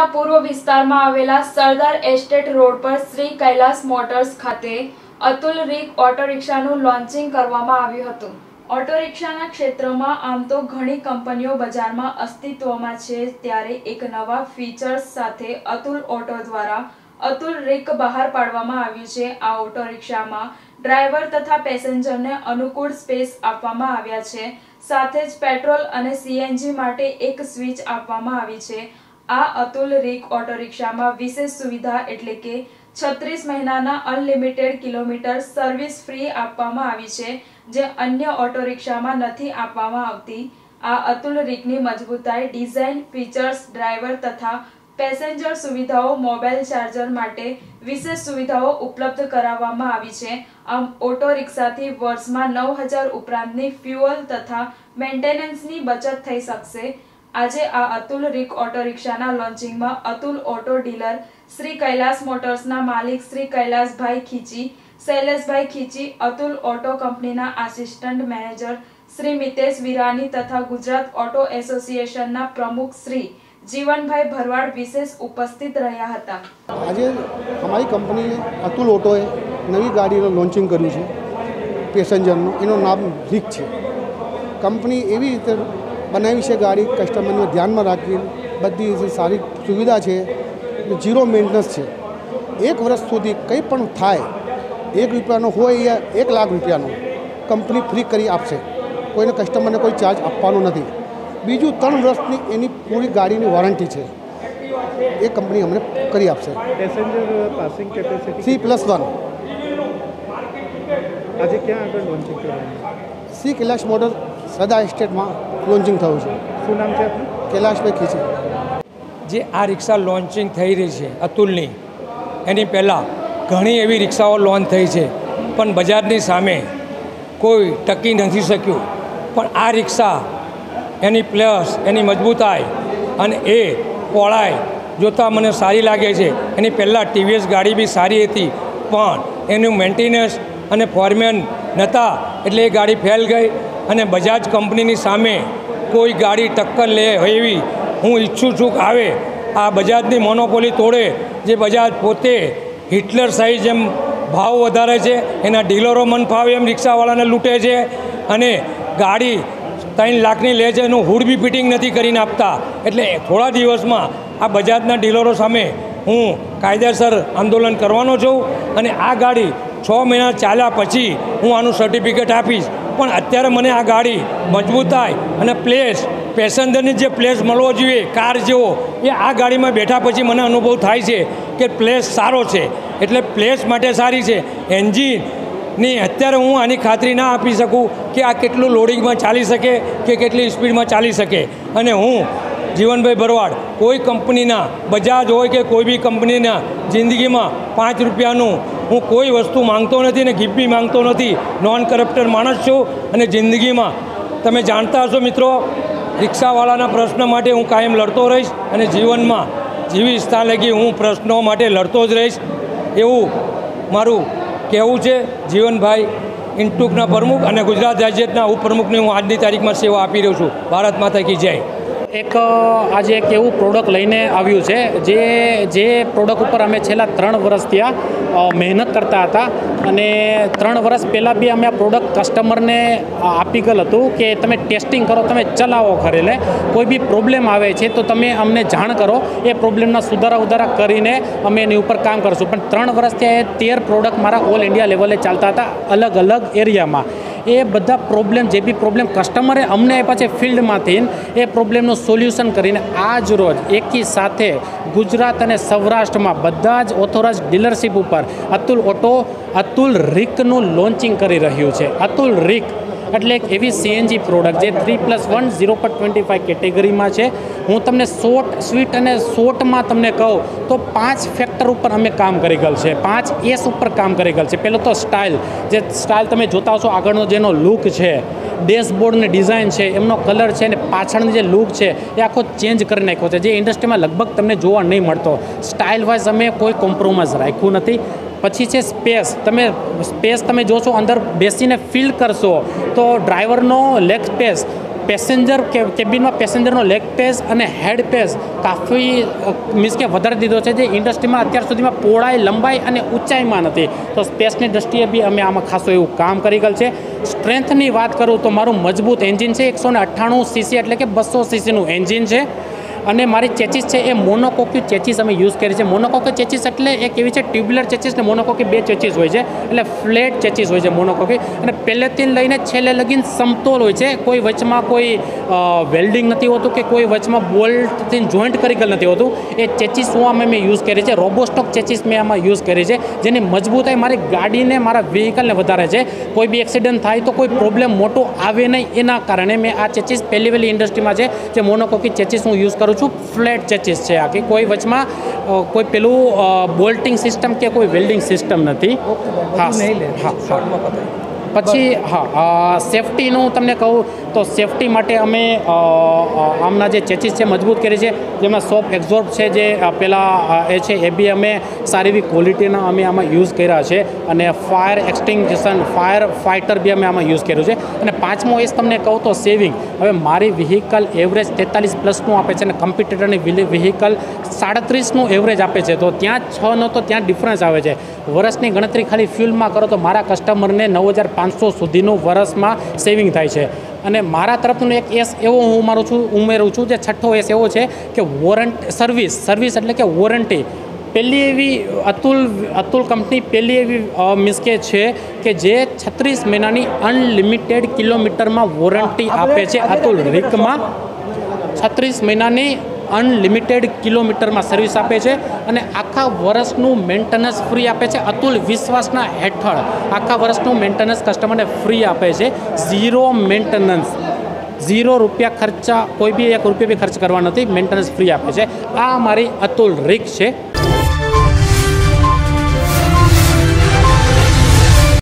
શહેરના પૂર્વ વિસ્તારમાં આવેલા સરદાર એસ્ટેટ રોડ પર શ્રી કૈલાસ મોટર્સ ખાતે અતુલ રીક ઓટો રિક્ષાનું લોન્ચિંગ કરવામાં આવ્યું હતું. ઓટો રિક્ષાના ક્ષેત્રમાં આમ તો ઘણી કંપનીઓ બજારમાં અસ્તિત્વમાં છે, ત્યારે એક નવા ફીચર્સ સાથે અતુલ ઓટો દ્વારા અતુલ રીક બહાર પાડવામાં આવ્યું છે. આ ઓટો રિક્ષામાં ડ્રાઈવર તથા પેસેન્જરને અનુકૂળ સ્પેસ આપવામાં આવ્યા છે. સાથે જ પેટ્રોલ અને સીએનજી માટે એક સ્વિચ આપવામાં આવી છે. આ અતુલ રીક ઓટો રિક્ષામાં વિશેષ સુવિધા એટલે કે છત્રીસ મહિનાના અનલિમિટેડ કિલોમીટર સર્વિસ ફ્રી આપવામાં આવી છે, જે અન્ય ઓટો રિક્ષામાં નથી આપવામાં આવતી. આ અતુલ રીકની મજબૂતાઈ, ડિઝાઇન, ફીચર્સ, ડ્રાઈવર તથા પેસેન્જર સુવિધાઓ મોબાઈલ ચાર્જર માટે વિશેષ સુવિધાઓ ઉપલબ્ધ કરાવવામાં આવી છે. આમ, ઓટો રિક્ષાથી વર્ષમાં નવ હજાર ઉપરાંતની ફ્યુઅલ તથા મેન્ટેનન્સની બચત થઈ શકશે. આજે આ અતુલ રિક ઓટો રિક્ષાના લોન્ચિંગમાં અતુલ ઓટો ડીલર શ્રી કૈલાસ મોટર્સના માલિક શ્રી કૈલાસભાઈ ખીચી, શૈલેષભાઈ ખીચી, અતુલ ઓટો કંપનીના આસિસ્ટન્ટ મેનેજર શ્રી મિતેશ વિરાની તથા ગુજરાત ઓટો એસોસિએશનના પ્રમુખ શ્રી જીવનભાઈ ભરવાડ વિશેષ ઉપસ્થિત રહ્યા હતા. આજે અમારી કંપની અતુલ ઓટોએ નવી ગાડીનું લોન્ચિંગ કર્યું છે, પેસેન્જરનું. એનું નામ રીક છે. કંપની એવી રીતે બનાવી છે ગાડી કસ્ટમરને ધ્યાનમાં રાખી બધી જે સારી સુવિધા છે ઝીરો મેન્ટેનન્સ છે. એક વર્ષ સુધી કંઈ પણ થાય એક રૂપિયાનો હોય યા એક લાખ રૂપિયાનો કંપની ફ્રી કરી આપશે. કોઈને કસ્ટમરને કોઈ ચાર્જ આપવાનો નથી. બીજું ત્રણ વર્ષની એની પૂરી ગાડીની વોરંટી છે. એ કંપની અમને કરી આપશે. Passenger passing capacity C plus one આજે ક્યાં આગળ લોન્ચિંગ કરવાનું? સી કૈલાશ મોટર સદા એસ્ટેટમાં લોન્ચિંગ થયું છે. શું નામ છે આપનું? કૈલાશભાઈ ખીચી જે આ રિક્ષા લોન્ચિંગ થઈ રહી છે અતુલની એની પહેલાં ઘણી એવી રિક્ષાઓ લોન્ચ થઈ છે પણ બજારની સામે કોઈ ટકી નથી શક્યું. પણ આ રિક્ષા એની પ્લસ એની મજબૂતાઈ અને એ પહોળાઈ જોતાં મને સારી લાગે છે. એની પહેલાં ટીવીએસ ગાડી બી સારી હતી પણ એનું મેન્ટેનન્સ અને ફોરમેન નહોતા એટલે એ ગાડી ફેલ ગઈ. અને બજાજ કંપનીની સામે કોઈ ગાડી ટક્કર લે એવી હું ઈચ્છું છું આવે. આ બજાજની મોનોપોલી તોડે જે બજાજ પોતે હિટલર સાઈઝ જેમ ભાવ વધારે છે, એના ડીલરો મન ફાવે એમ રિક્ષાવાળાને લૂંટે છે અને ગાડી ત્રણ લાખની લે છે એનું હુડ બી ફિટિંગ નથી કરીને આપતા. એટલે થોડા દિવસમાં આ બજાજના ડીલરો સામે હું કાયદેસર આંદોલન કરવાનો છું અને આ ગાડી છ મહિના ચાલ્યા પછી હું આનું સર્ટિફિકેટ આપીશ. પણ અત્યારે મને આ ગાડી મજબૂતાઈ અને પ્લેસ પેસેન્જરની જે પ્લેસ મળવો જોઈએ કાર જેવો, એ આ ગાડીમાં બેઠા પછી મને અનુભવ થાય છે કે પ્લેસ સારો છે. એટલે પ્લેસ માટે સારી છે. એન્જિનની અત્યારે હું આની ખાતરી ના આપી શકું કે આ કેટલું લોડિંગમાં ચાલી શકે કે કેટલી સ્પીડમાં ચાલી શકે. અને હું, જીવનભાઈ ભરવાડ, કોઈ કંપનીના, બજાજ હોય કે કોઈ બી કંપનીના જિંદગીમાં પાંચ રૂપિયાનું હું કોઈ વસ્તુ માંગતો નથી ને ગિફ્ટ બી માંગતો નથી. નોન કરપ્ટર માણસ છું અને જિંદગીમાં. તમે જાણતા હશો મિત્રો, રિક્ષાવાળાના પ્રશ્ન માટે હું કાયમ લડતો રહીશ અને જીવનમાં જીવી સ્થાન લગી હું પ્રશ્નો માટે લડતો જ રહીશ. એવું મારું કહેવું છે. જીવનભાઈ ઇન્ટુકના પ્રમુખ અને ગુજરાત રાજ્યના ઉપપ્રમુખને હું આજની તારીખમાં સેવા આપી રહ્યો છું. ભારત માતા કી જય. એક આજે એક એવું પ્રોડક્ટ લઈને આવ્યું છે, જે જે પ્રોડક્ટ ઉપર અમે છેલ્લા ત્રણ વર્ષ ત્યાં મહેનત કરતા હતા. અને ત્રણ વર્ષ પહેલાં બી અમે આ પ્રોડક્ટ કસ્ટમરને આપી ગયેલ હતું કે તમે ટેસ્ટિંગ કરો, તમે ચલાવો ખરેલે કોઈ બી પ્રોબ્લેમ આવે છે તો તમે અમને જાણ કરો. એ પ્રોબ્લેમના સુધારા ઉધારા કરીને અમે એની ઉપર કામ કરશું. પણ ત્રણ વર્ષથી એ તેર પ્રોડક્ટ મારા ઓલ ઇન્ડિયા લેવલે ચાલતા હતા, અલગ અલગ એરિયામાં એ બધા પ્રોબ્લેમ જે બી પ્રોબ્લેમ કસ્ટમરે અમને આપ્યા છે ફિલ્ડમાંથી એ પ્રોબ્લેમનું સોલ્યુશન કરીને આજ રોજ એકી સાથે ગુજરાત અને સૌરાષ્ટ્રમાં બધા જ ઓથોરાઇઝ ડીલરશીપ ઉપર અતુલ ઓટો અતુલ રીકનું લોન્ચિંગ કરી રહ્યું છે. અતુલ રીક એટલે એક એવી સીએનજી પ્રોડક્ટ જે થ્રી પ્લસ વન ઝીરો પર ટ્વેન્ટી ફાઇવ કેટેગરીમાં છે. હું તમને શોર્ટ સ્વીટ અને શોર્ટમાં તમને કહું, તો પાંચ ફેક્ટર ઉપર અમે કામ કરી ગયેલ છે. પાંચ એસ ઉપર કામ કરી ગયેલ છે. પહેલો તો સ્ટાઇલ જે સ્ટાઇલ તમે જોતા હશો, આગળનો જેનો લુક છે ડેશબોર્ડની ડિઝાઇન છે, એમનો કલર છે અને પાછળની જે લુક છે, એ આખો ચેન્જ કરી નાખ્યો છે. જે ઇન્ડસ્ટ્રીમાં લગભગ તમને જોવા નહીં મળતો. સ્ટાઇલ વાઇઝ અમે કોઈ કોમ્પ્રોમાઇઝ રાખ્યું નથી. પછી છે સ્પેસ. તમે સ્પેસ તમે જોશો, અંદર બેસીને ફીલ કરશો. તો ડ્રાઈવરનો લેગ સ્પેસ, પેસેન્જર કેબિનમાં પેસેન્જરનો લેગ પેસ અને હેડ પેસ કાફી મીન્સ કે વધારી દીધો છે જે ઇન્ડસ્ટ્રીમાં અત્યાર સુધીમાં પહોળાઈ, લંબાઈ અને ઊંચાઈમાં નથી. તો સ્પેસની દ્રષ્ટિએ બી અમે આમાં ખાસું એવું કામ કરી ગયેલ છે. સ્ટ્રેન્થની વાત કરું તો મારું મજબૂત એન્જિન છે, એકસો અઠ્ઠાણું સીસી એટલે કે બસો સીસીનું એન્જિન છે. અને મારી ચેચીસ છે એ મોનોકોક્યુ ચેચીસ અમે યુઝ કરી છે. મોનોકોક્યુ ચેચીસ એટલે એક એવી છે, ટ્યુબ્યુલર ચેચીસ ને મોનોકોક્યુ બે ચેચીસ હોય છે. એટલે ફ્લેટ ચેચીસ હોય છે મોનોકોક્યુ. અને પહેલેથી લઈને છેલ્લે લગીને સમતોલ હોય છે. કોઈ વચમાં કોઈ વેલ્ડિંગ નથી હોતું કે કોઈ વચમાં બોલ્ટથી જોઈન્ટ કરી ગયેલ નથી હોતું. એ ચેચીસ હું અમે મેં યુઝ કરી છે. રોબોસ્ટોક ચેચીસ મેં આમાં યુઝ કરી છે. જેની મજબૂતાઈ મારી ગાડીને, મારા વ્હીકલને વધારે છે. કોઈ બી એક્સિડન્ટ થાય તો કોઈ પ્રોબ્લેમ મોટો આવે નહીં. એના કારણે મેં આ ચેચીસ પહેલી વહેલી ઇન્ડસ્ટ્રીમાં છે. જે મોનોકોકી ચેચીસ હું યુઝ કરું છું. ફ્લેટ ચેચીસ છે આખી. કોઈ વચમાં કોઈ પેલું બોલ્ટિંગ સિસ્ટમ કે કોઈ વેલ્ડિંગ સિસ્ટમ નથી. હા. હા હા. પછી હા સેફટીનું તમને કહું તો સેફટી માટે અમે આમના જે ચેચીસ છે મજબૂત કરી છે જેમાં સોપ એક્ઝોર્બ છે જે પેલા એ છે એ બી અમે સારી એવી ક્વોલિટીના અમે આમાં યુઝ કર્યા છે અને ફાયર એક્સટિંગ્વિશન ફાયર ફાઇટર બી અમે આમાં યુઝ કર્યું છે. અને પાંચમો એસ તમને કહું તો સેવિંગ. હવે મારી વ્હીકલ એવરેજ તેતાલીસ પ્લસનું આપે છે અને કમ્પ્યુટરની વ્હીકલ સાડત્રીસનું એવરેજ આપે છે. તો ત્યાં છનો તો ત્યાં ડિફરન્સ આવે છે. વર્ષની ગણતરી ખાલી ફ્યુલમાં કરો તો મારા કસ્ટમરને નવ હજાર પાંચસો સુધીનું વર્ષમાં સેવિંગ થાય છે. અને મારા તરફનો એક એસ એવો હું મારું છું ઉમેરું છું જે છઠ્ઠો એસ એવો છે કે વોરંટ સર્વિસ સર્વિસ એટલે કે વોરંટી પહેલી એવી અતુલ અતુલ કંપની પહેલી એવી મીન્સ કે છે કે જે છત્રીસ મહિનાની અનલિમિટેડ કિલોમીટરમાં વોરંટી આપે છે અતુલ રિકમાં. છત્રીસ મહિનાની અનલિમિટેડ કિલોમીટરમાં સર્વિસ આપે છે અને આખા વર્ષનું મેન્ટેનન્સ ફ્રી આપે છે. અતુલ વિશ્વાસના હેઠળ આખા વર્ષનું મેન્ટેનન્સ કસ્ટમરને ફ્રી આપે છે. ઝીરો મેન્ટેનન્સ ઝીરો રૂપિયા ખર્ચા, કોઈ બી એક રૂપિયા બી ખર્ચ કરવા નથી મેન્ટેનન્સ ફ્રી આપે છે. આ મારી અતુલ રીક છે.